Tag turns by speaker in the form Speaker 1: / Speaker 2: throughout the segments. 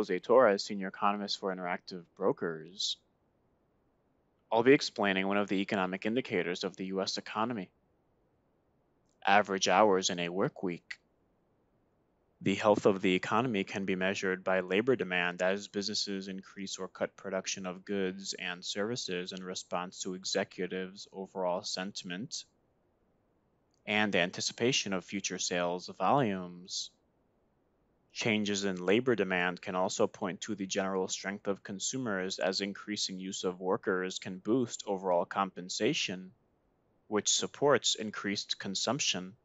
Speaker 1: Jose Torres, Senior Economist for Interactive Brokers. I'll be explaining one of the economic indicators of the US economy average hours in a work week. The health of the economy can be measured by labor demand as businesses increase or cut production of goods and services in response to executives' overall sentiment and anticipation of future sales volumes. Changes in labor demand can also point to the general strength of consumers as increasing use of workers can boost overall compensation, which supports increased consumption.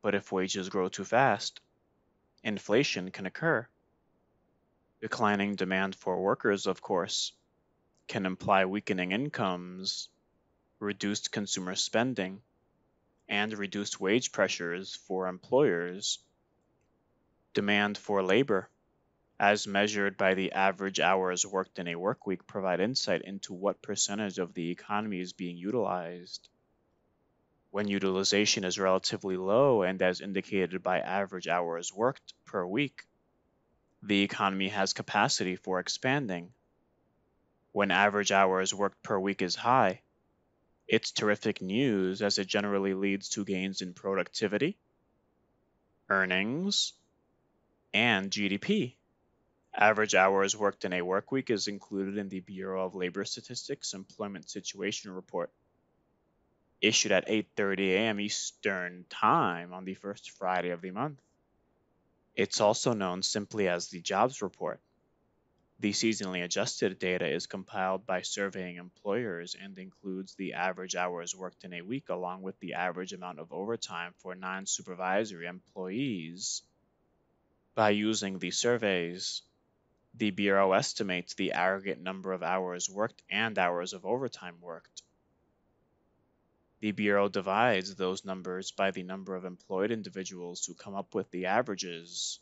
Speaker 1: But if wages grow too fast, inflation can occur. Declining demand for workers, of course, can imply weakening incomes, reduced consumer spending, and reduced wage pressures for employers. Demand for labor, as measured by the average hours worked in a workweek, provide insight into what percentage of the economy is being utilized. When utilization is relatively low and as indicated by average hours worked per week, the economy has capacity for expanding. When average hours worked per week is high, it's terrific news as it generally leads to gains in productivity, earnings, and GDP. Average hours worked in a workweek is included in the Bureau of Labor Statistics Employment Situation Report issued at 8:30 a.m. Eastern Time on the first Friday of the month. It's also known simply as the jobs report. The seasonally adjusted data is compiled by surveying employers and includes the average hours worked in a week along with the average amount of overtime for non-supervisory employees. By using the surveys, the Bureau estimates the aggregate number of hours worked and hours of overtime worked. The Bureau divides those numbers by the number of employed individuals to come up with the averages.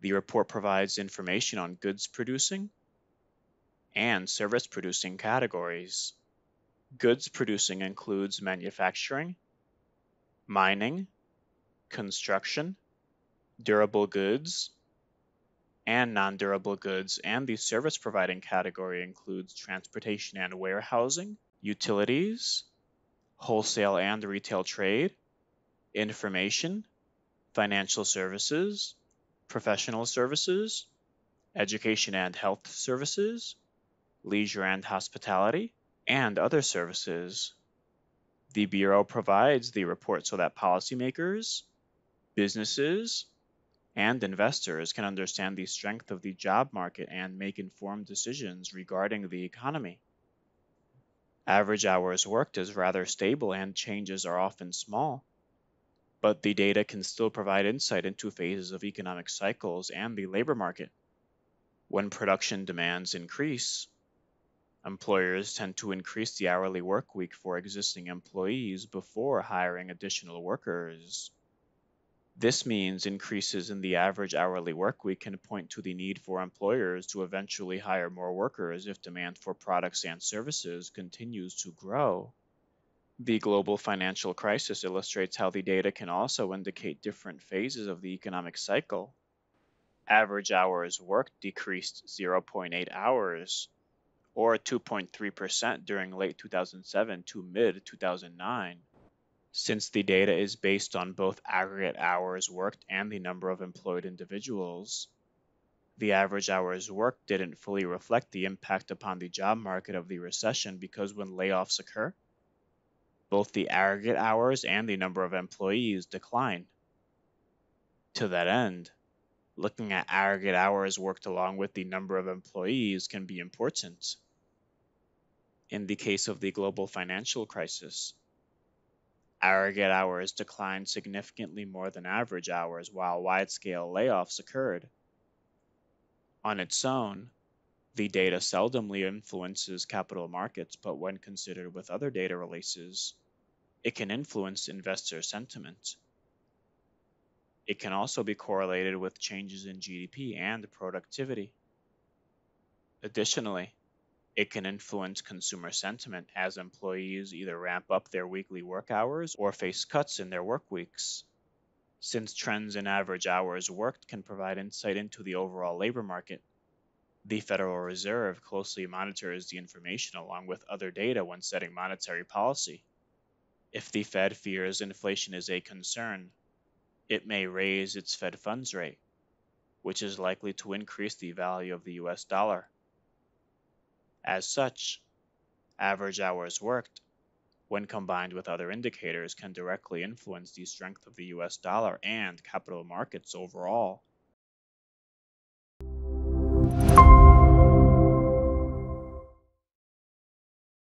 Speaker 1: The report provides information on goods producing and service producing categories. Goods producing includes manufacturing, mining, construction, durable goods, and non durable goods, and the service providing category includes transportation and warehousing, utilities, wholesale and retail trade, information, financial services, professional services, education and health services, leisure and hospitality, and other services. The Bureau provides the report so that policymakers, businesses, and investors can understand the strength of the job market and make informed decisions regarding the economy. Average hours worked is rather stable and changes are often small, but the data can still provide insight into phases of economic cycles and the labor market. When production demands increase, employers tend to increase the hourly work week for existing employees before hiring additional workers. This means increases in the average hourly work week can point to the need for employers to eventually hire more workers if demand for products and services continues to grow. The global financial crisis illustrates how the data can also indicate different phases of the economic cycle. Average hours worked decreased 0.8 hours, or 2.3% during late 2007 to mid 2009. Since the data is based on both aggregate hours worked and the number of employed individuals, the average hours worked didn't fully reflect the impact upon the job market of the recession because when layoffs occur, both the aggregate hours and the number of employees decline. To that end, looking at aggregate hours worked along with the number of employees can be important. In the case of the global financial crisis, Aggregate hours declined significantly more than average hours while wide-scale layoffs occurred. On its own, the data seldomly influences capital markets, but when considered with other data releases, it can influence investor sentiment. It can also be correlated with changes in GDP and productivity. Additionally, it can influence consumer sentiment as employees either ramp up their weekly work hours or face cuts in their work weeks. Since trends in average hours worked can provide insight into the overall labor market, the Federal Reserve closely monitors the information along with other data when setting monetary policy. If the Fed fears inflation is a concern, it may raise its Fed funds rate, which is likely to increase the value of the US dollar. As such, average hours worked, when combined with other indicators, can directly influence the strength of the US dollar and capital markets overall.